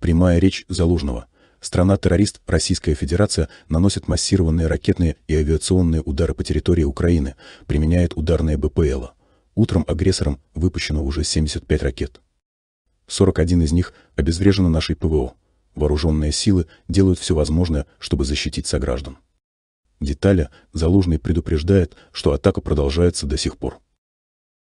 Прямая речь Залужного. Страна-террорист Российская Федерация наносит массированные ракетные и авиационные удары по территории Украины, применяет ударные БПЛа. Утром агрессором выпущено уже 75 ракет. 41 из них обезврежено нашей ПВО. Вооруженные силы делают все возможное, чтобы защитить сограждан. Детали Залужный предупреждает, что атака продолжается до сих пор.